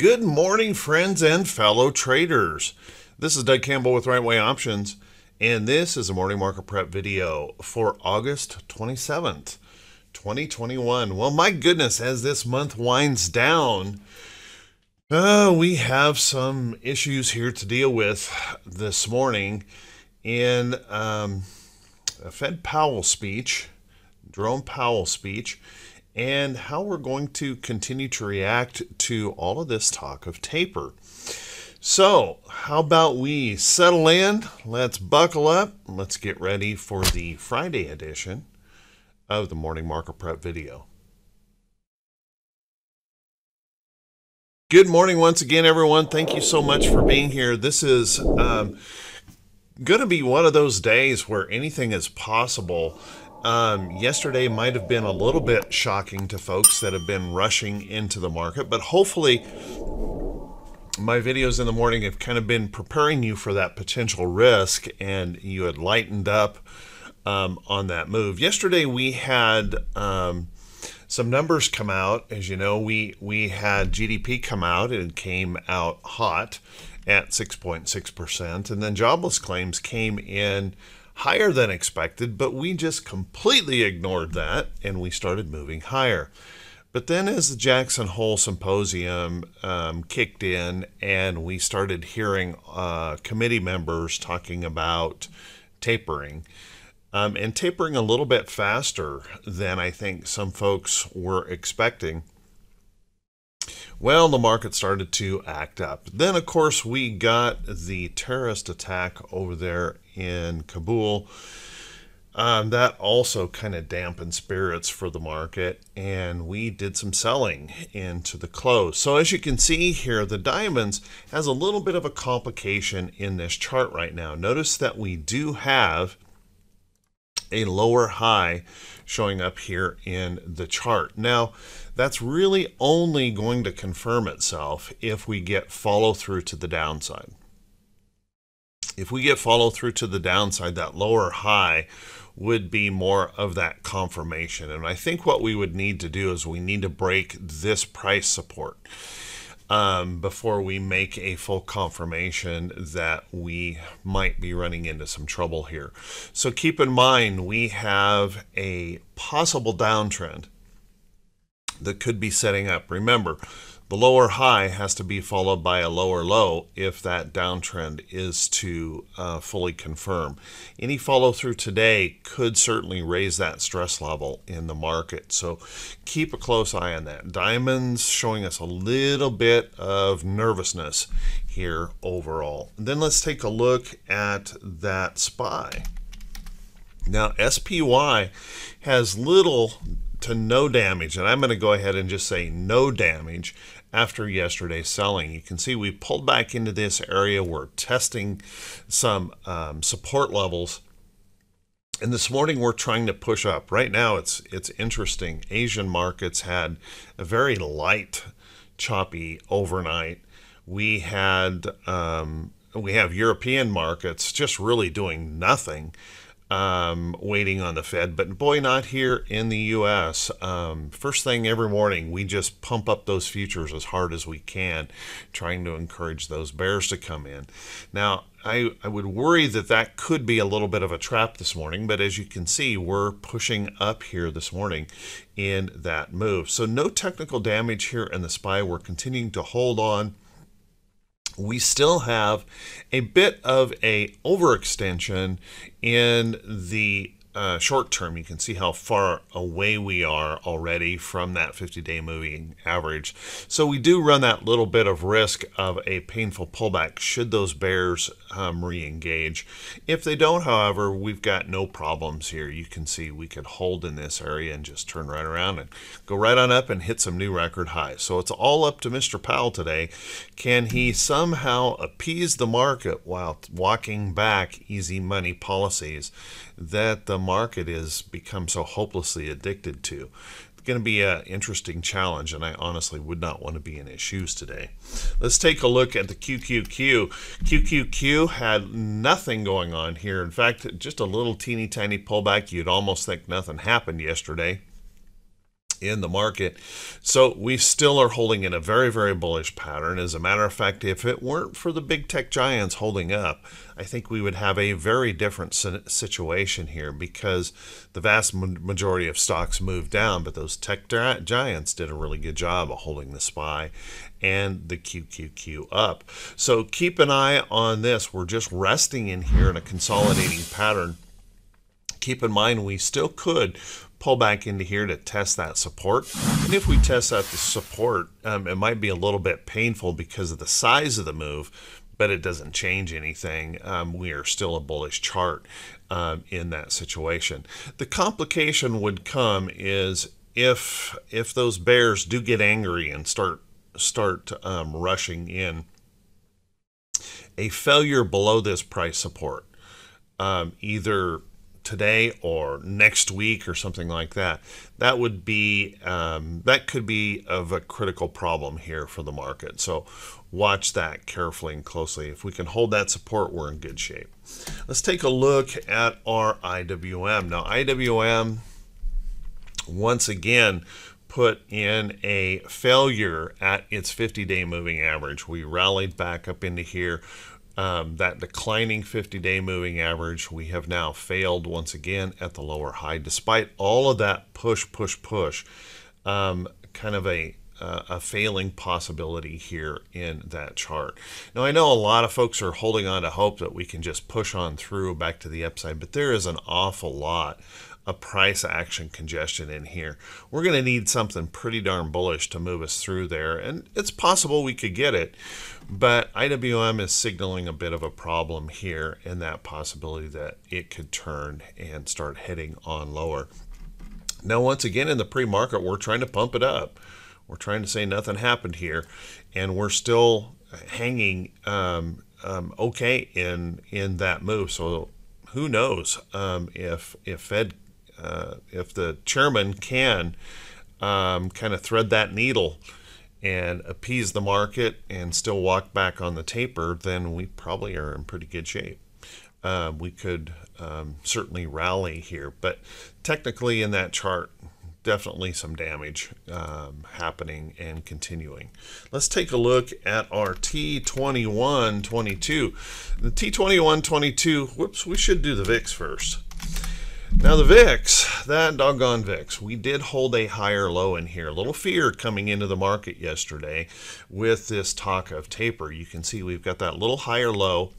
Good morning, friends and fellow traders. This is Doug Campbell with Right Way Options, and this is a morning market prep video for August 27th, 2021. Well, my goodness, as this month winds down, uh, we have some issues here to deal with this morning in um, a Fed Powell speech, Jerome Powell speech and how we're going to continue to react to all of this talk of taper. So, how about we settle in? Let's buckle up. Let's get ready for the Friday edition of the Morning Market Prep video. Good morning once again, everyone. Thank you so much for being here. This is um, going to be one of those days where anything is possible. Um, yesterday might have been a little bit shocking to folks that have been rushing into the market, but hopefully my videos in the morning have kind of been preparing you for that potential risk and you had lightened up um, on that move. Yesterday we had um, some numbers come out. As you know, we, we had GDP come out and came out hot at 6.6%, and then jobless claims came in higher than expected, but we just completely ignored that and we started moving higher. But then, as the Jackson Hole Symposium um, kicked in, and we started hearing uh, committee members talking about tapering, um, and tapering a little bit faster than I think some folks were expecting, well, the market started to act up. Then, of course, we got the terrorist attack over there in Kabul. Um, that also kind of dampened spirits for the market, and we did some selling into the close. So as you can see here, the diamonds has a little bit of a complication in this chart right now. Notice that we do have a lower high showing up here in the chart. Now, that's really only going to confirm itself if we get follow through to the downside. If we get follow through to the downside, that lower high would be more of that confirmation. And I think what we would need to do is we need to break this price support um, before we make a full confirmation that we might be running into some trouble here. So keep in mind, we have a possible downtrend that could be setting up. Remember, the lower high has to be followed by a lower low if that downtrend is to uh, fully confirm. Any follow through today could certainly raise that stress level in the market. So keep a close eye on that. Diamonds showing us a little bit of nervousness here overall. Then let's take a look at that SPY. Now, SPY has little to no damage, and I'm going to go ahead and just say no damage after yesterday's selling. You can see we pulled back into this area. We're testing some um, support levels. And this morning we're trying to push up. Right now it's it's interesting. Asian markets had a very light, choppy overnight. We had um, we have European markets just really doing nothing um, waiting on the Fed, but boy, not here in the U.S. Um, first thing every morning, we just pump up those futures as hard as we can, trying to encourage those bears to come in. Now, I, I would worry that that could be a little bit of a trap this morning, but as you can see, we're pushing up here this morning in that move. So no technical damage here in the SPY. We're continuing to hold on we still have a bit of a overextension in the uh, short term, you can see how far away we are already from that 50 day moving average. So we do run that little bit of risk of a painful pullback should those bears um, re engage. If they don't, however, we've got no problems here. You can see we could hold in this area and just turn right around and go right on up and hit some new record highs. So it's all up to Mr. Powell today. Can he somehow appease the market while walking back easy money policies that the market has become so hopelessly addicted to. It's going to be an interesting challenge, and I honestly would not want to be in his shoes today. Let's take a look at the QQQ. QQQ had nothing going on here. In fact, just a little teeny tiny pullback. You'd almost think nothing happened yesterday. In the market. So we still are holding in a very, very bullish pattern. As a matter of fact, if it weren't for the big tech giants holding up, I think we would have a very different situation here because the vast majority of stocks moved down, but those tech giants did a really good job of holding the SPY and the QQQ up. So keep an eye on this. We're just resting in here in a consolidating pattern keep in mind we still could pull back into here to test that support. And if we test out the support, um, it might be a little bit painful because of the size of the move, but it doesn't change anything. Um, we are still a bullish chart um, in that situation. The complication would come is if if those bears do get angry and start start um, rushing in, a failure below this price support, um, either today or next week or something like that, that would be um, that could be of a critical problem here for the market. So watch that carefully and closely. If we can hold that support, we're in good shape. Let's take a look at our IWM. Now IWM once again put in a failure at its 50-day moving average. We rallied back up into here um, that declining 50 day moving average, we have now failed once again at the lower high, despite all of that push, push, push. Um, kind of a uh, a failing possibility here in that chart. Now, I know a lot of folks are holding on to hope that we can just push on through back to the upside, but there is an awful lot a price action congestion in here. We're going to need something pretty darn bullish to move us through there, and it's possible we could get it, but IWM is signaling a bit of a problem here in that possibility that it could turn and start heading on lower. Now, once again, in the pre-market, we're trying to pump it up. We're trying to say nothing happened here, and we're still hanging um, um, okay in in that move. So who knows um, if if Fed uh, if the chairman can um, kind of thread that needle and appease the market and still walk back on the taper, then we probably are in pretty good shape. Uh, we could um, certainly rally here, but technically in that chart, definitely some damage um, happening and continuing. Let's take a look at our T2122. The T2122, whoops, we should do the VIX first. Now the VIX, that doggone VIX, we did hold a higher low in here. A little fear coming into the market yesterday with this talk of taper. You can see we've got that little higher low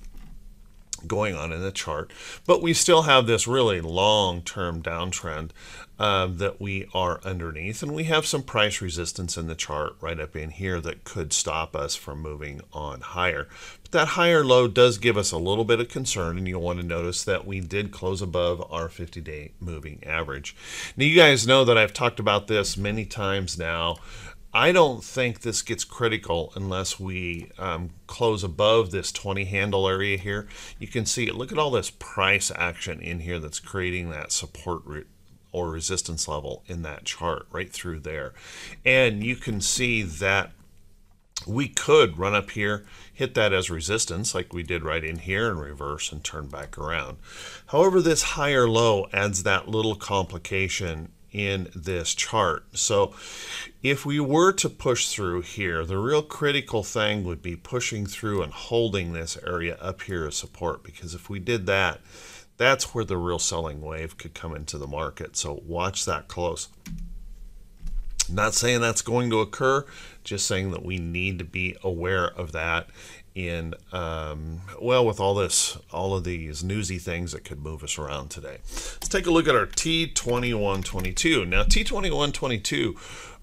going on in the chart, but we still have this really long-term downtrend um, that we are underneath, and we have some price resistance in the chart right up in here that could stop us from moving on higher. But that higher low does give us a little bit of concern, and you'll want to notice that we did close above our 50-day moving average. Now, you guys know that I've talked about this many times now. I don't think this gets critical unless we um, close above this 20 handle area here. You can see, look at all this price action in here that's creating that support or resistance level in that chart right through there. And you can see that we could run up here, hit that as resistance like we did right in here and reverse and turn back around. However, this higher low adds that little complication in this chart. So if we were to push through here, the real critical thing would be pushing through and holding this area up here as support because if we did that, that's where the real selling wave could come into the market. So watch that close. Not saying that's going to occur, just saying that we need to be aware of that. In um, well with all this all of these newsy things that could move us around today. Let's take a look at our t2122 now t2122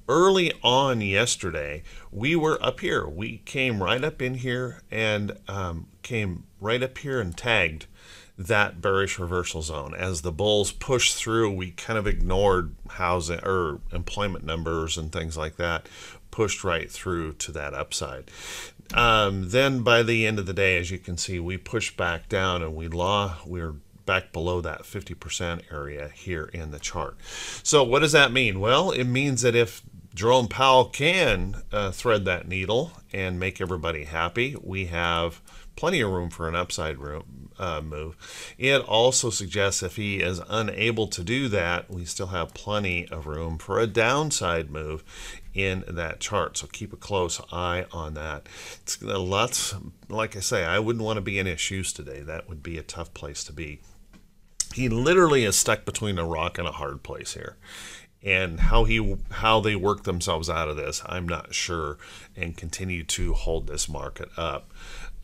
early on yesterday we were up here. We came right up in here and um, came right up here and tagged that bearish reversal zone. As the bulls pushed through, we kind of ignored housing or employment numbers and things like that, pushed right through to that upside. Um, then by the end of the day, as you can see, we pushed back down and we law we're back below that 50% area here in the chart. So what does that mean? Well, it means that if Jerome Powell can uh, thread that needle and make everybody happy, we have plenty of room for an upside room uh, move. It also suggests if he is unable to do that, we still have plenty of room for a downside move in that chart. So keep a close eye on that. It's lots, like I say, I wouldn't want to be in his shoes today. That would be a tough place to be. He literally is stuck between a rock and a hard place here. And how he how they work themselves out of this i'm not sure and continue to hold this market up.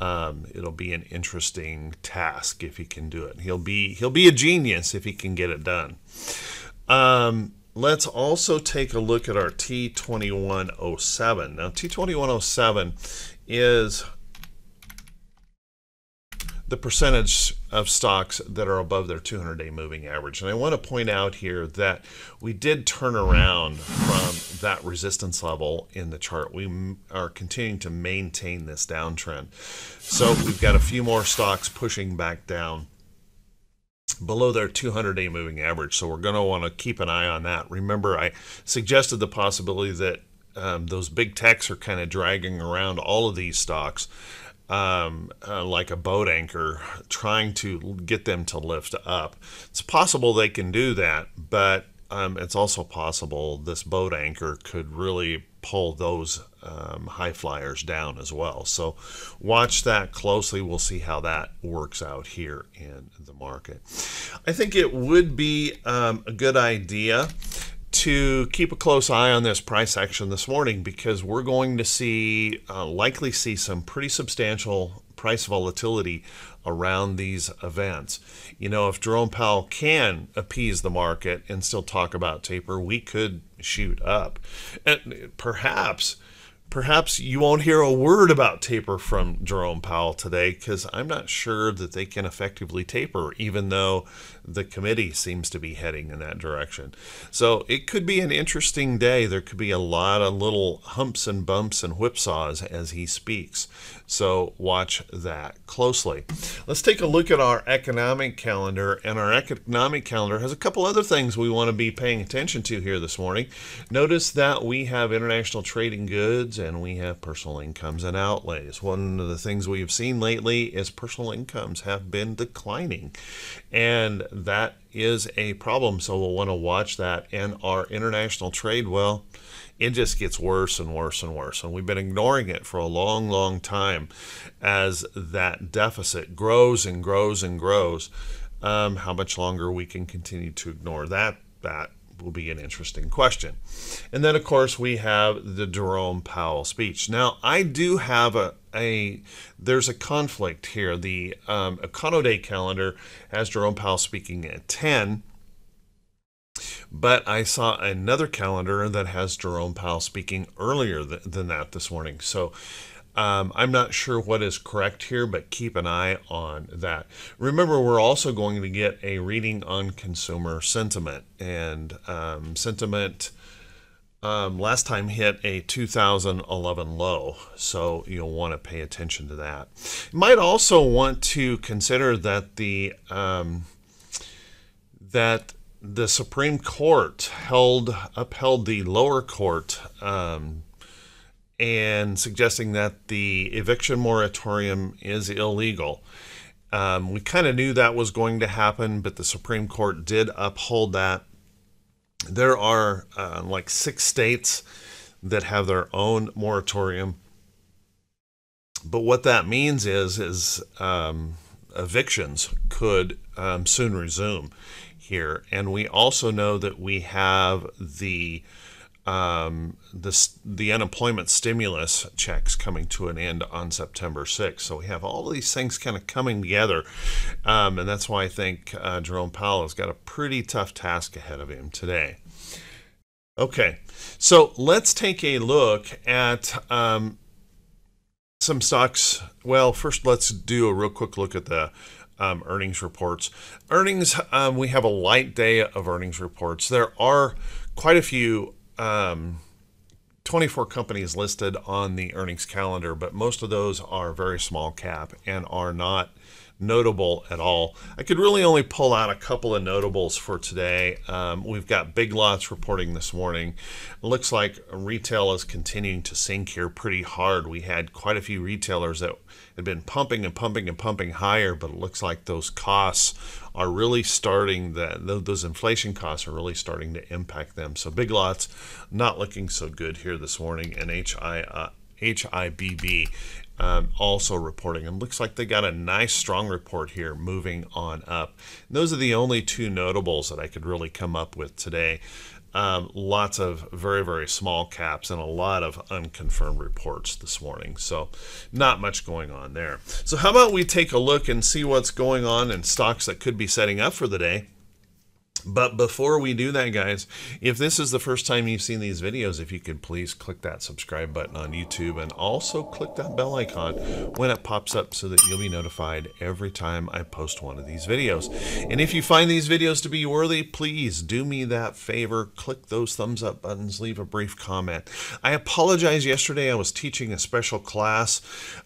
Um, it'll be an interesting task if he can do it. He'll be he'll be a genius if he can get it done. Um, let's also take a look at our T2107. Now, T2107 is the percentage of stocks that are above their 200 day moving average. And I want to point out here that we did turn around from that resistance level in the chart. We are continuing to maintain this downtrend. So we've got a few more stocks pushing back down below their 200 day moving average. So we're going to want to keep an eye on that. Remember, I suggested the possibility that um, those big techs are kind of dragging around all of these stocks um, uh, like a boat anchor, trying to get them to lift up. It's possible they can do that, but um, it's also possible this boat anchor could really pull those um, high flyers down as well. So watch that closely. We'll see how that works out here in the market. I think it would be um, a good idea to keep a close eye on this price action this morning because we're going to see uh, likely see some pretty substantial price volatility around these events. You know, if Jerome Powell can appease the market and still talk about taper, we could shoot up. And perhaps perhaps you won't hear a word about taper from Jerome Powell today because I'm not sure that they can effectively taper, even though the committee seems to be heading in that direction. So it could be an interesting day. There could be a lot of little humps and bumps and whipsaws as he speaks. So watch that closely. Let's take a look at our economic calendar. And our economic calendar has a couple other things we want to be paying attention to here this morning. Notice that we have international trading goods and we have personal incomes and outlays. One of the things we have seen lately is personal incomes have been declining. And that is a problem. So we'll want to watch that. And our international trade, well, it just gets worse and worse and worse. And we've been ignoring it for a long, long time as that deficit grows and grows and grows. Um, how much longer we can continue to ignore that, that will be an interesting question. And then, of course, we have the Jerome Powell speech. Now, I do have a, a there's a conflict here. The um, Econoday calendar has Jerome Powell speaking at 10, but I saw another calendar that has Jerome Powell speaking earlier th- than that this morning. So um, I'm not sure what is correct here, but keep an eye on that. Remember, we're also going to get a reading on consumer sentiment, and um, sentiment um, last time hit a 2011 low, so you'll want to pay attention to that. You might also want to consider that the um, that the Supreme Court held upheld the lower court um, and suggesting that the eviction moratorium is illegal. Um, we kind of knew that was going to happen, but the Supreme Court did uphold that. There are uh, like six states that have their own moratorium. But what that means is, is um, evictions could um, soon resume here, and we also know that we have the um, the, the unemployment stimulus checks coming to an end on September 6th. So we have all these things kind of coming together. Um, and that's why I think uh, Jerome Powell has got a pretty tough task ahead of him today. Okay, so let's take a look at um, some stocks. Well, first, let's do a real quick look at the um, earnings reports. Earnings, um, we have a light day of earnings reports. There are quite a few um, 24 companies listed on the earnings calendar, but most of those are very small cap and are not notable at all. I could really only pull out a couple of notables for today. Um, we've got Big Lots reporting this morning. It looks like retail is continuing to sink here pretty hard. We had quite a few retailers that had been pumping and pumping and pumping higher, but it looks like those costs are really starting that those inflation costs are really starting to impact them. So Big Lots not looking so good here this morning, and HI. Uh, HIBB um, also reporting. And looks like they got a nice strong report here moving on up. And those are the only two notables that I could really come up with today. Um, lots of very, very small caps and a lot of unconfirmed reports this morning. So, not much going on there. So, how about we take a look and see what's going on in stocks that could be setting up for the day? But before we do that, guys, if this is the first time you've seen these videos, if you could please click that subscribe button on YouTube and also click that bell icon when it pops up so that you'll be notified every time I post one of these videos. And if you find these videos to be worthy, please do me that favor. Click those thumbs up buttons, leave a brief comment. I apologize yesterday. I was teaching a special class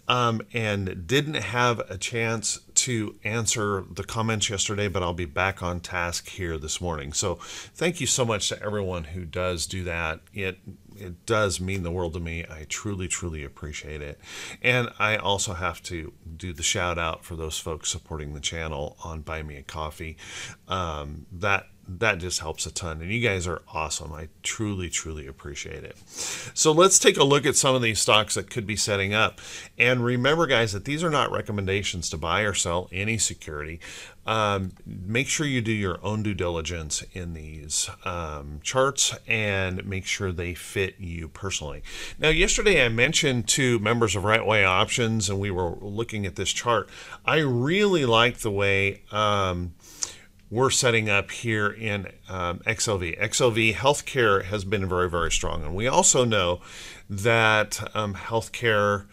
um, and didn't have a chance to answer the comments yesterday, but I'll be back on task here this morning. So thank you so much to everyone who does do that. It it does mean the world to me. I truly, truly appreciate it. And I also have to do the shout out for those folks supporting the channel on Buy Me a Coffee. Um, that that just helps a ton. And you guys are awesome. I truly, truly appreciate it. So let's take a look at some of these stocks that could be setting up. And remember, guys, that these are not recommendations to buy or sell any security. Um, make sure you do your own due diligence in these um, charts and make sure they fit you personally. Now, yesterday I mentioned to members of Right Way Options, and we were looking at this chart. I really like the way. Um, we're setting up here in um, XLV. XLV healthcare has been very, very strong. And we also know that um, healthcare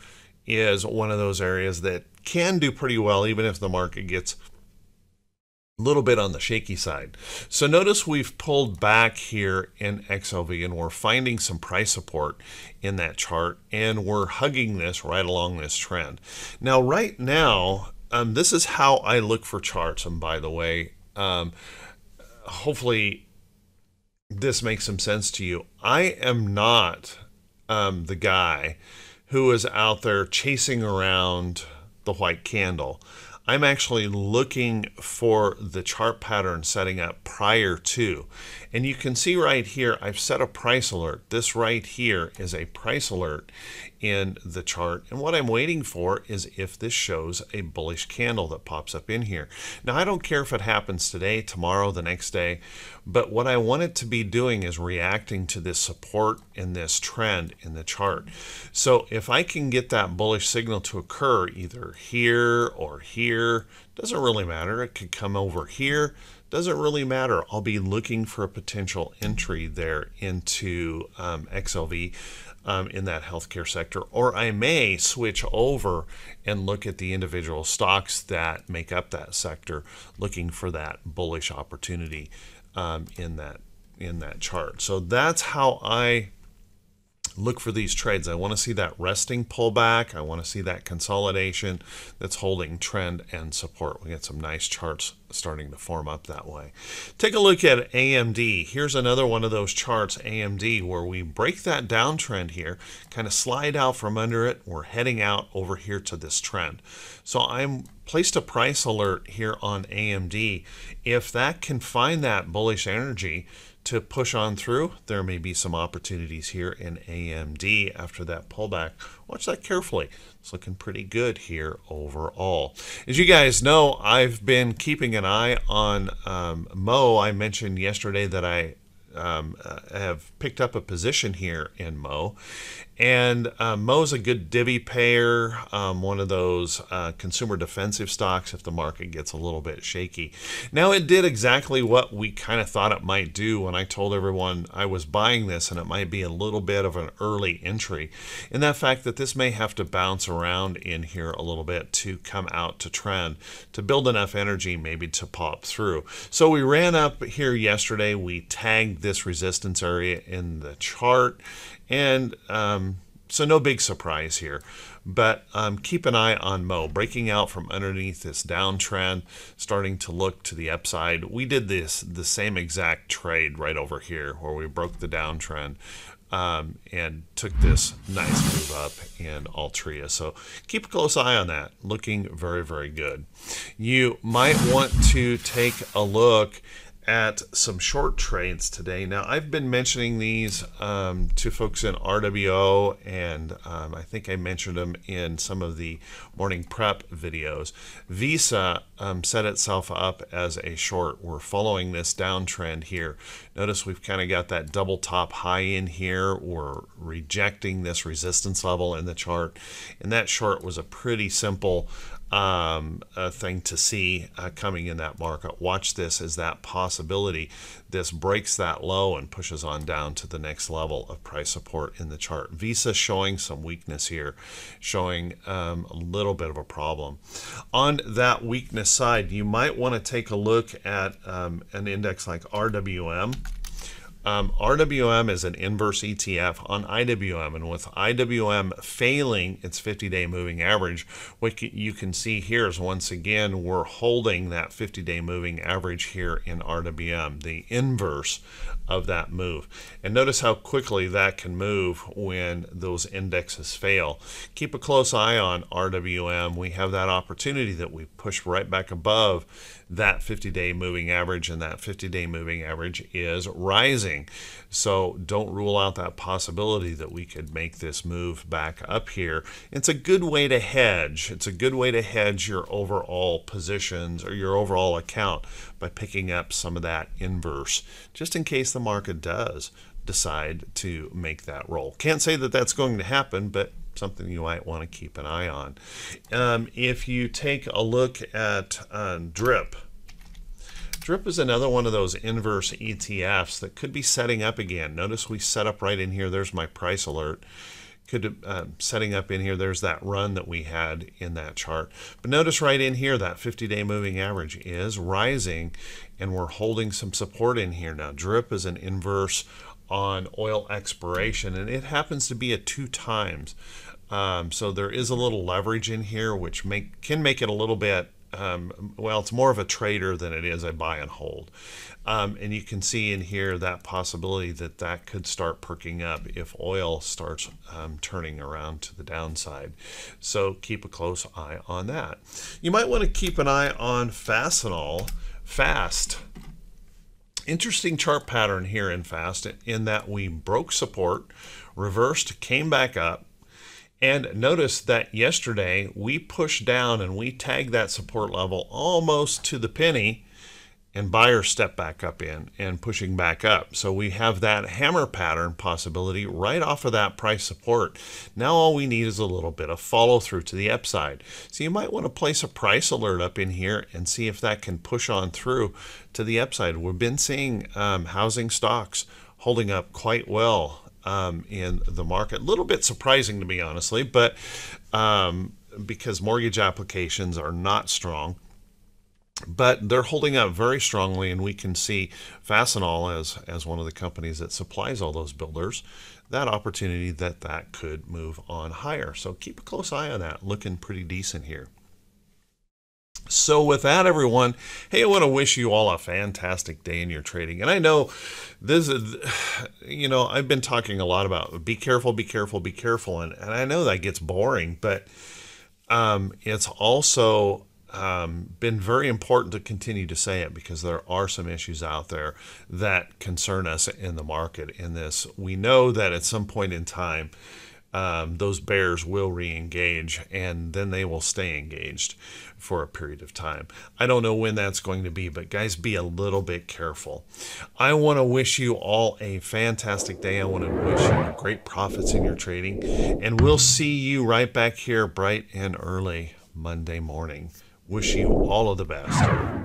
is one of those areas that can do pretty well, even if the market gets a little bit on the shaky side. So notice we've pulled back here in XLV and we're finding some price support in that chart and we're hugging this right along this trend. Now, right now, um, this is how I look for charts. And by the way, um, hopefully, this makes some sense to you. I am not um, the guy who is out there chasing around the white candle. I'm actually looking for the chart pattern setting up prior to. And you can see right here, I've set a price alert. This right here is a price alert in the chart. And what I'm waiting for is if this shows a bullish candle that pops up in here. Now, I don't care if it happens today, tomorrow, the next day, but what I want it to be doing is reacting to this support and this trend in the chart. So if I can get that bullish signal to occur either here or here, doesn't really matter. It could come over here. Doesn't really matter. I'll be looking for a potential entry there into um, XLV um, in that healthcare sector, or I may switch over and look at the individual stocks that make up that sector, looking for that bullish opportunity um, in that in that chart. So that's how I look for these trades. I want to see that resting pullback. I want to see that consolidation that's holding trend and support. We got some nice charts starting to form up that way. Take a look at AMD. Here's another one of those charts, AMD, where we break that downtrend here, kind of slide out from under it. We're heading out over here to this trend. So I'm placed a price alert here on AMD. If that can find that bullish energy, to push on through. There may be some opportunities here in AMD after that pullback. Watch that carefully. It's looking pretty good here overall. As you guys know, I've been keeping an eye on um, Mo. I mentioned yesterday that I um, uh, have picked up a position here in Mo. And uh, Mo's a good divvy payer, um, one of those uh, consumer defensive stocks if the market gets a little bit shaky. Now, it did exactly what we kind of thought it might do when I told everyone I was buying this and it might be a little bit of an early entry. In that fact that this may have to bounce around in here a little bit to come out to trend, to build enough energy maybe to pop through. So we ran up here yesterday. We tagged this resistance area in the chart and um, so no big surprise here, but um, keep an eye on Mo breaking out from underneath this downtrend, starting to look to the upside. We did this the same exact trade right over here where we broke the downtrend. Um, and took this nice move up in Altria. So keep a close eye on that. Looking very, very good. You might want to take a look at some short trades today. Now, I've been mentioning these um, to folks in RWO, and um, I think I mentioned them in some of the morning prep videos. Visa um, set itself up as a short. We're following this downtrend here. Notice we've kind of got that double top high in here. We're rejecting this resistance level in the chart, and that short was a pretty simple um, a thing to see uh, coming in that market. Watch this as that possibility. This breaks that low and pushes on down to the next level of price support in the chart. Visa showing some weakness here, showing um, a little bit of a problem. On that weakness side, you might want to take a look at um, an index like RWM. Um, RWM is an inverse ETF on IWM, and with IWM failing its 50 day moving average, what you can see here is once again we're holding that 50 day moving average here in RWM, the inverse of that move. And notice how quickly that can move when those indexes fail. Keep a close eye on RWM. We have that opportunity that we push right back above that 50 day moving average, and that 50 day moving average is rising. So don't rule out that possibility that we could make this move back up here. It's a good way to hedge. It's a good way to hedge your overall positions or your overall account by picking up some of that inverse, just in case the market does decide to make that roll. Can't say that that's going to happen, but something you might want to keep an eye on. Um, if you take a look at uh, DRIP, DRIP is another one of those inverse ETFs that could be setting up again. Notice we set up right in here. There's my price alert. Could uh, setting up in here. There's that run that we had in that chart. But notice right in here that 50-day moving average is rising, and we're holding some support in here now. DRIP is an inverse on oil exploration and it happens to be at two times. Um, so there is a little leverage in here, which make can make it a little bit. Um, well, it's more of a trader than it is a buy and hold. Um, and you can see in here that possibility that that could start perking up if oil starts um, turning around to the downside. So keep a close eye on that. You might want to keep an eye on Fastenal fast. Interesting chart pattern here in fast in that we broke support reversed came back up and notice that yesterday we pushed down and we tagged that support level almost to the penny and buyers step back up in and pushing back up. So we have that hammer pattern possibility right off of that price support. Now all we need is a little bit of follow through to the upside. So you might want to place a price alert up in here and see if that can push on through to the upside. We've been seeing um, housing stocks holding up quite well um, in the market. A little bit surprising to me, honestly, but um, because mortgage applications are not strong but they're holding up very strongly, and we can see Fastenal as as one of the companies that supplies all those builders that opportunity that that could move on higher. So keep a close eye on that. Looking pretty decent here. So with that, everyone, hey, I want to wish you all a fantastic day in your trading. And I know this is, you know, I've been talking a lot about be careful, be careful, be careful, and and I know that gets boring, but um, it's also um, been very important to continue to say it because there are some issues out there that concern us in the market in this. We know that at some point in time, um, those bears will re-engage and then they will stay engaged for a period of time. I don't know when that's going to be, but guys, be a little bit careful. I want to wish you all a fantastic day. I want to wish you great profits in your trading, and we'll see you right back here bright and early Monday morning. Wish you all of the best.